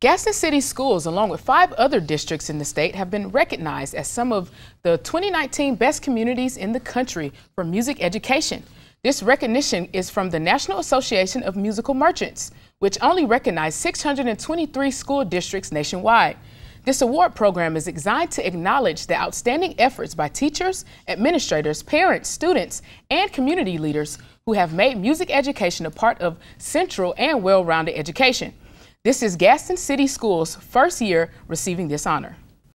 Gadsden City Schools, along with five other districts in the state, have been recognized as some of the 2019 best communities in the country for music education. This recognition is from the National Association of Musical Merchants, which only recognized 623 school districts nationwide. This award program is designed to acknowledge the outstanding efforts by teachers, administrators, parents, students, and community leaders who have made music education a part of central and well-rounded education. This is Gadsden City Schools' first year receiving this honor.